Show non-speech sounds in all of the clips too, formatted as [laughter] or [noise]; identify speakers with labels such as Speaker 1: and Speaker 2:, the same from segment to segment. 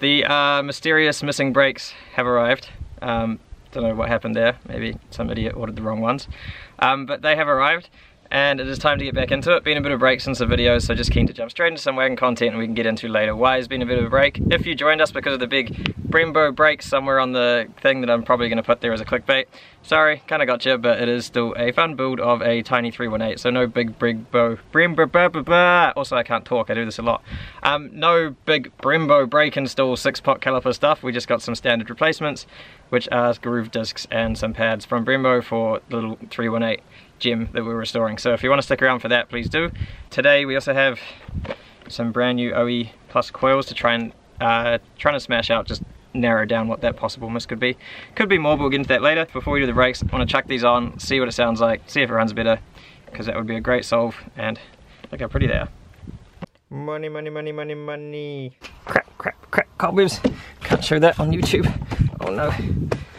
Speaker 1: The uh, mysterious missing brakes have arrived. Um, don't know what happened there. Maybe some idiot ordered the wrong ones. Um, but they have arrived and it is time to get back into it. Been a bit of a break since the video, so just keen to jump straight into some wagon content and we can get into later why has been a bit of a break. If you joined us because of the big Brembo brakes somewhere on the thing that I'm probably going to put there as a clickbait, sorry, kind of got you, but it is still a fun build of a tiny 318, so no big Brembo, Brembo, blah, blah, blah. also I can't talk, I do this a lot. Um, no big Brembo brake install 6-pot caliper stuff, we just got some standard replacements, which are groove discs and some pads from Brembo for the little 318 gym that we're restoring. So if you want to stick around for that, please do. Today we also have some brand new OE plus coils to try and uh, trying to smash out, just narrow down what that possible miss could be. Could be more, but we'll get into that later. Before we do the brakes, I want to chuck these on, see what it sounds like, see if it runs better, because that would be a great solve, and look how pretty they are. Money, money, money, money, money. Crap, crap, crap, cobwebs. Can't show that on YouTube. Oh no.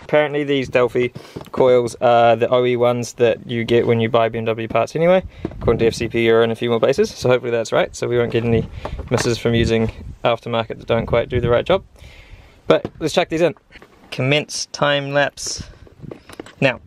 Speaker 1: Apparently these Delphi coils are the OE ones that you get when you buy BMW parts anyway. According to FCP, you're in a few more bases, so hopefully that's right. So we won't get any misses from using aftermarket that don't quite do the right job. But let's check these in. Commence time lapse now.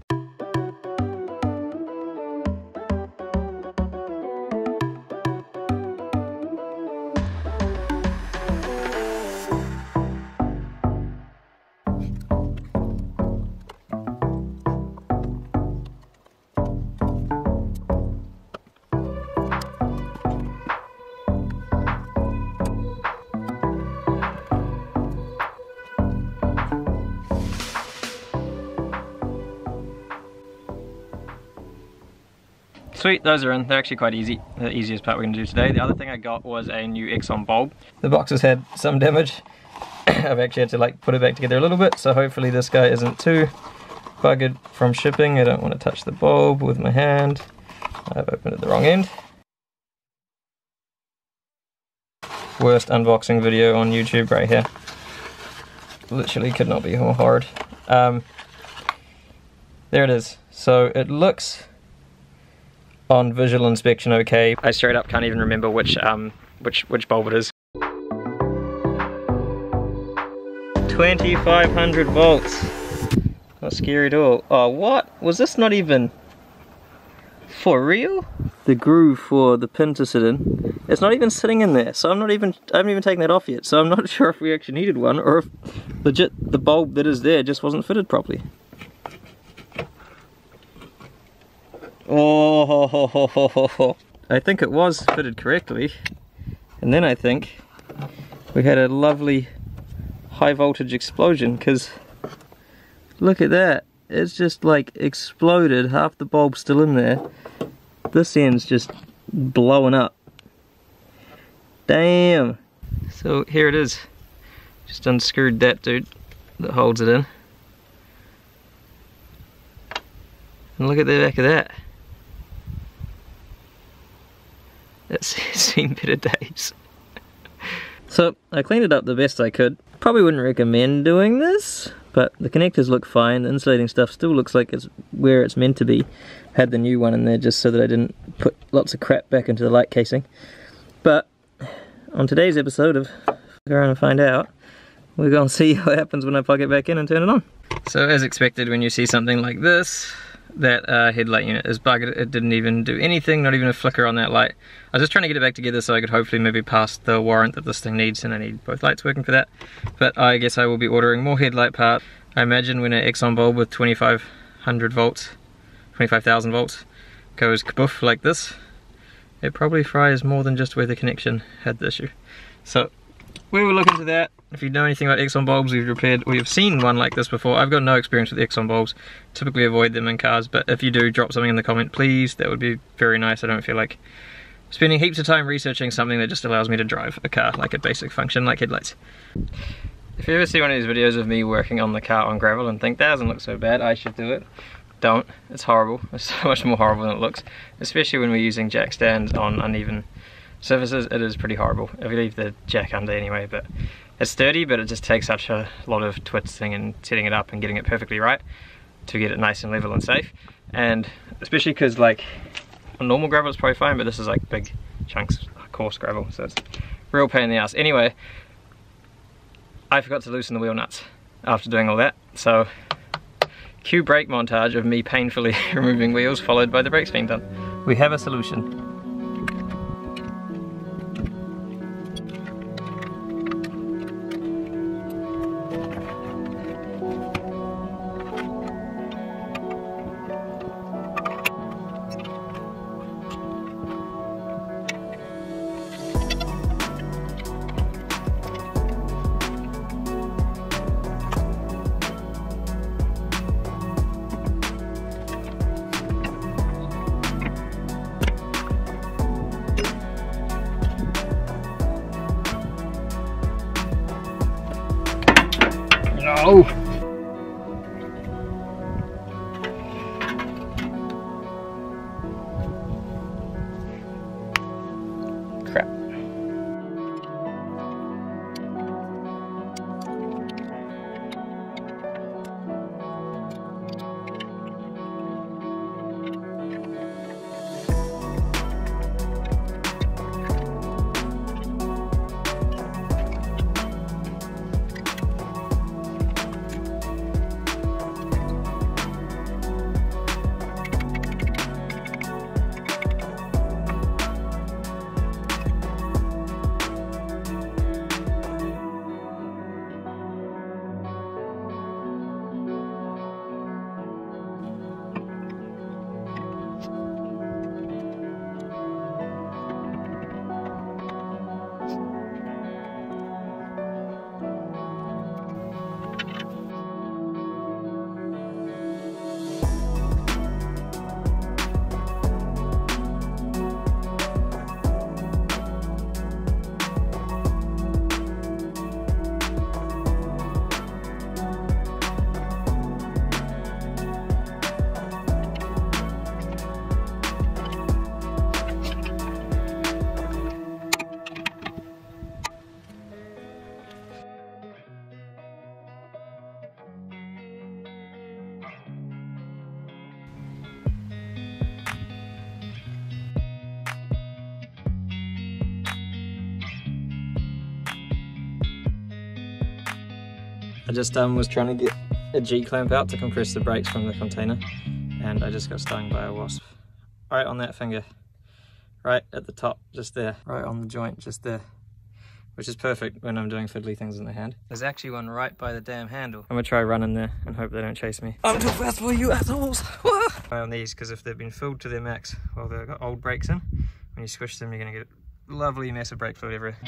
Speaker 1: Sweet, those are in. They're actually quite easy. The easiest part we're to do today. The other thing I got was a new Xenon bulb. The box has had some damage. [coughs] I've actually had to like put it back together a little bit, so hopefully this guy isn't too buggered from shipping. I don't want to touch the bulb with my hand. I've opened it the wrong end. Worst unboxing video on YouTube right here. Literally could not be more hard. Um, there it is. So it looks on visual inspection okay. I straight up can't even remember which um which which bulb it is. 2500 volts. Not scary at all. Oh what? Was this not even for real? The groove for the pin to sit in, it's not even sitting in there. So I'm not even, I haven't even taken that off yet. So I'm [laughs] not sure if we actually needed one or if legit the bulb that is there just wasn't fitted properly. Oh, ho, ho, ho, ho, ho, ho. I think it was fitted correctly. And then I think we had a lovely high voltage explosion because look at that. It's just like exploded, half the bulb's still in there. This end's just blowing up. Damn. So here it is. Just unscrewed that dude that holds it in. And look at the back of that. It's [laughs] seen better days. so I cleaned it up the best I could. Probably wouldn't recommend doing this, but the connectors look fine. The insulating stuff still looks like it's where it's meant to be. Had the new one in there just so that I didn't put lots of crap back into the light casing. But on today's episode of Go Around and Find Out, we're going [laughs] to see what happens when I plug it back in and turn it on. So as expected, when you see something like this, that uh, headlight unit is bugged. It didn't even do anything, not even a flicker on that light. I was just trying to get it back together so I could hopefully maybe pass the warrant that this thing needs and I need both lights working for that. But I guess I will be ordering more headlight parts. I imagine when an Xenon bulb with 2500 volts, 25,000 volts goes kaboof like this, it probably fries more than just where the connection had the issue. So we will look into that. If you know anything about Xenon bulbs, we've repaired, we've seen one like this before. I've got no experience with Xenon bulbs. Typically avoid them in cars, but if you do, drop something in the comment, please. That would be very nice. I don't feel like spending heaps of time researching something that just allows me to drive a car like a basic function like headlights. If you ever see one of these videos of me working on the car on gravel and think that doesn't look so bad, I should do it. Don't. It's horrible. It's [laughs] so much more horrible than it looks. Especially when we're using jack stands on uneven surfaces, it is pretty horrible. If you leave the jack under anyway, but it's sturdy, but it just takes such a lot of twisting and setting it up and getting it perfectly right to get it nice and level and safe. And especially because like on normal gravel it's probably fine, but this is like big chunks, of coarse gravel, so it's real pain in the ass. Anyway, I forgot to loosen the wheel nuts after doing all that, so cue brake montage of me painfully [laughs] removing wheels followed by the brakes being done. We have a solution. No! I just um, was trying to get a G-clamp out to compress the brakes from the container and I just got stung by a wasp. Right on that finger. Right at the top, just there. Right on the joint, just there. Which is perfect when I'm doing fiddly things in the hand. There's actually one right by the damn handle. I'm gonna try running there and hope they don't chase me. I'm too fast for you assholes! [laughs] on these, because if they've been filled to their max while they've got old brakes in, when you squish them you're gonna get a lovely mess of brake fluid everywhere.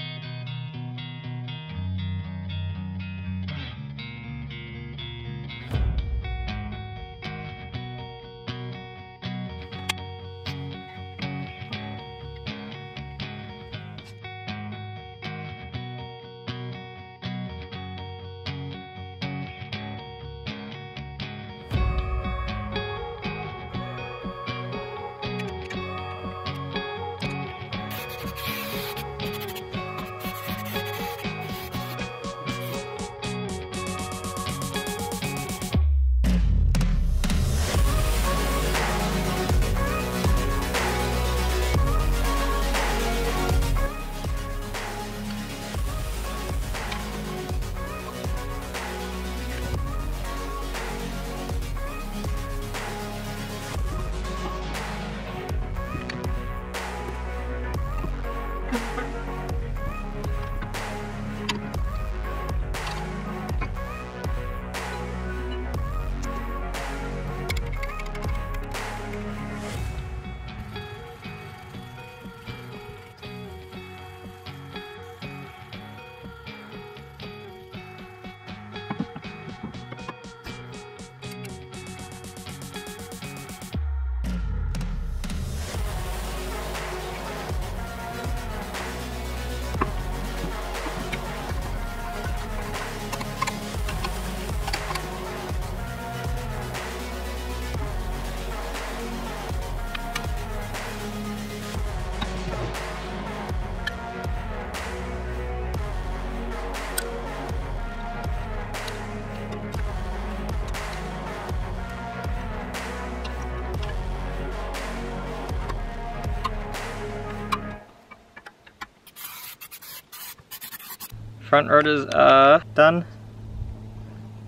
Speaker 1: Front rotors are uh, done.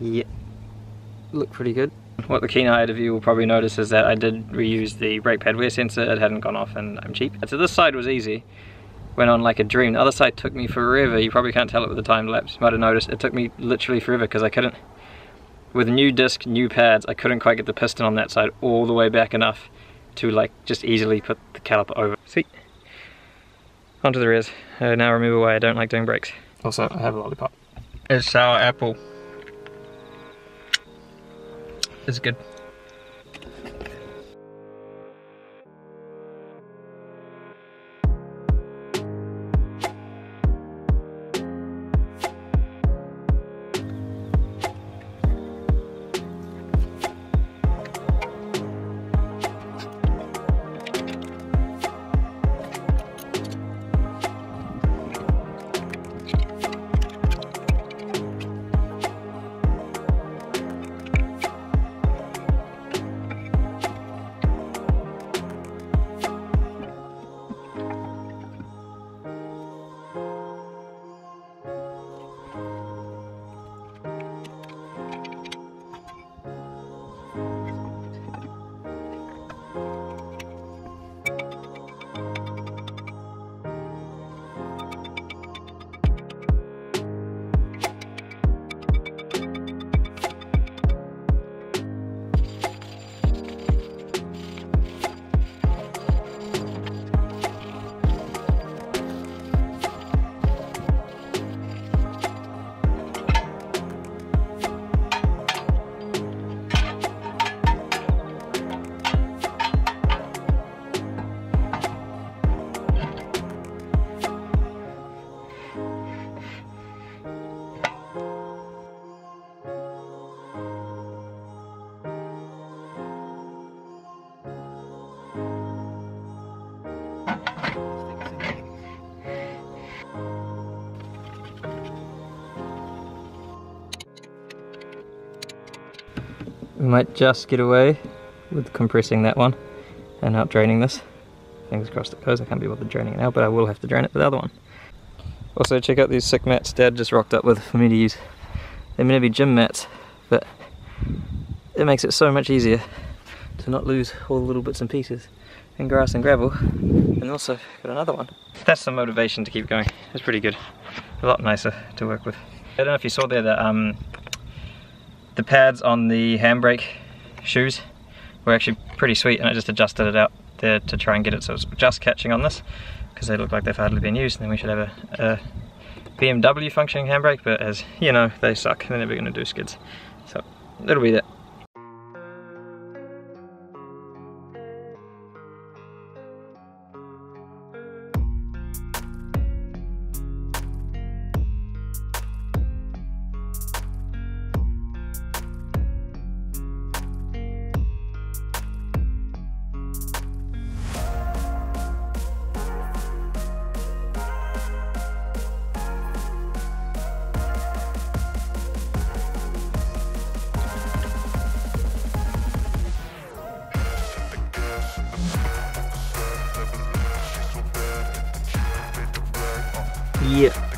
Speaker 1: Yeah, look pretty good. What the keen-eyed of you will probably notice is that I did reuse the brake pad wear sensor, it hadn't gone off and I'm cheap. So this side was easy, went on like a dream. The other side took me forever, you probably can't tell it with the time lapse, you might have noticed. It took me literally forever because I couldn't, with new disc, new pads, I couldn't quite get the piston on that side all the way back enough to like just easily put the caliper over. See? Onto the rears. I now remember why I don't like doing brakes. Also, I have a lollipop. It's sour apple. It's good. We might just get away with compressing that one and not draining this. Fingers crossed it goes, I can't be bothered draining it now, but I will have to drain it for the other one. Also check out these sick mats Dad just rocked up with for me to use. They're meant to be gym mats, but it makes it so much easier to not lose all the little bits and pieces in grass and gravel. And also got another one. That's the motivation to keep going. It's pretty good. A lot nicer to work with. I don't know if you saw there that um, the pads on the handbrake shoes were actually pretty sweet and I just adjusted it out there to try and get it so it's just catching on this because they look like they've hardly been used and then we should have a, a BMW functioning handbrake but as you know they suck. They're never going to do skids. So that'll be that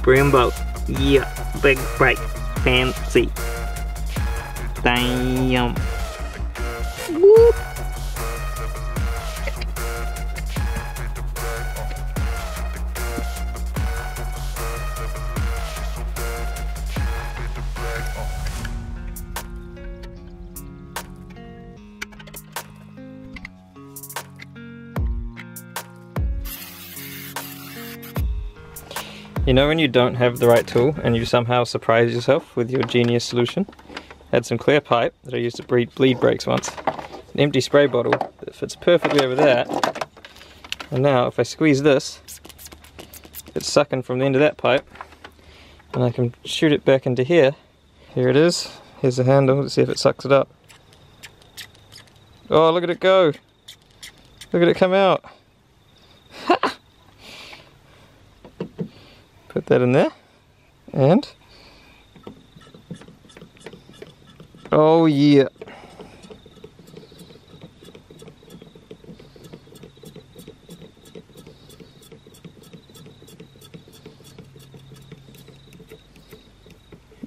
Speaker 1: Brembo. Yeah, big brake. Fancy. Damn. Whoop. Know when you don't have the right tool and you somehow surprise yourself with your genius solution? Had some clear pipe that I used to bleed, bleed brakes once. An empty spray bottle that fits perfectly over that. And now if I squeeze this, it's sucking from the end of that pipe and I can shoot it back into here. Here it is. Here's the handle. Let's see if it sucks it up. Oh, look at it go. Look at it come out. Put that in there. And. Oh, yeah.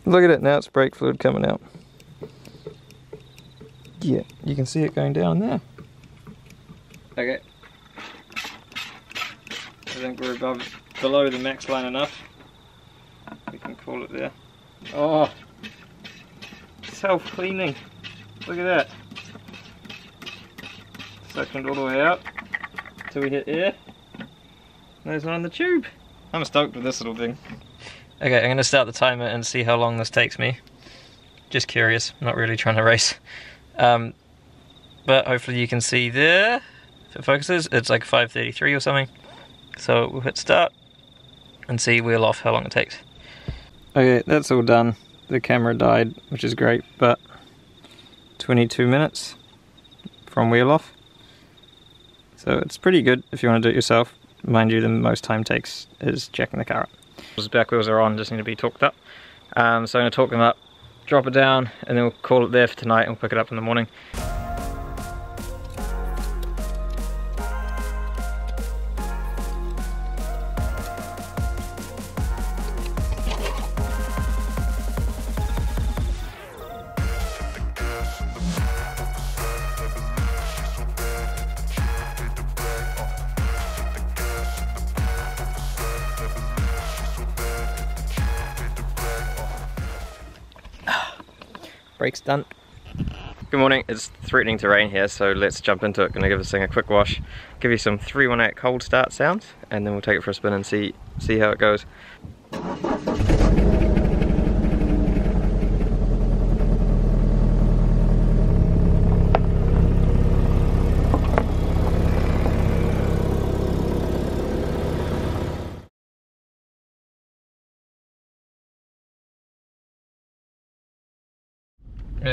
Speaker 1: Look at it now, it's brake fluid coming out. Yeah, you can see it going down there. Okay. I think we're above, below the max line enough. We can call it there. Oh, self-cleaning. Look at that. Suctioned all the way out till we hit air. There's one on the tube. I'm stoked with this little thing. Okay, I'm gonna start the timer and see how long this takes me. Just curious, not really trying to race. Um, but hopefully you can see there, if it focuses, it's like 5.33 or something. So we'll hit start and see wheel off how long it takes. Okay, that's all done. The camera died, which is great, but 22 minutes from wheel off. So it's pretty good if you want to do it yourself. Mind you, the most time takes is checking the car up. The back wheels are on, just need to be torqued up. Um, so I'm going to torque them up, drop it down, and then we'll call it there for tonight and we'll pick it up in the morning. Brakes done. Good morning, it's threatening to rain here, so let's jump into it. Gonna give this thing a quick wash, give you some 318 cold start sounds, and then we'll take it for a spin and see, see how it goes.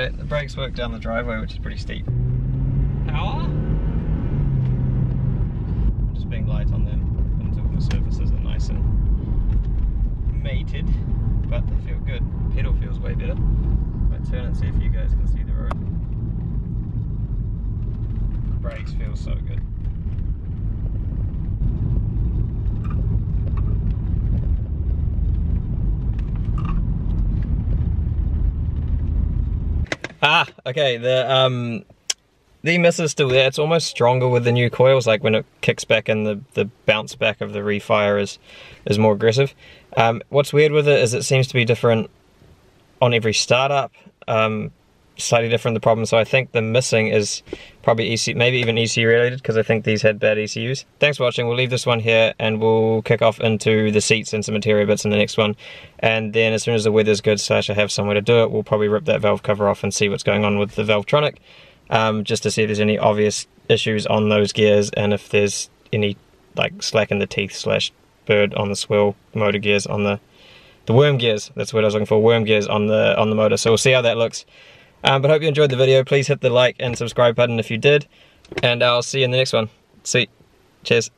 Speaker 1: Uh, the brakes work down the driveway, which is pretty steep. Power? Just being light on them until the surfaces are nice and mated, but they feel good. Pedal feels way better. I'll turn and see if you guys can see the road. The brakes feel so good. Ah, okay, the um the miss is still there. It's almost stronger with the new coils, like when it kicks back and the, the bounce back of the refire is is more aggressive. Um, what's weird with it is it seems to be different on every startup. Um, slightly different the problem. So I think the missing is probably EC, maybe even EC related because I think these had bad ECUs. Thanks for watching. We'll leave this one here and we'll kick off into the seats and some interior bits in the next one. And then as soon as the weather's good slash I have somewhere to do it, we'll probably rip that valve cover off and see what's going on with the Valvetronic um, just to see if there's any obvious issues on those gears and if there's any like slack in the teeth slash bird on the swivel motor gears on the the worm gears that's what I was looking for worm gears on the on the motor so we'll see how that looks um, but hope you enjoyed the video. Please hit the like and subscribe button if you did. And I'll see you in the next one. See. Cheers.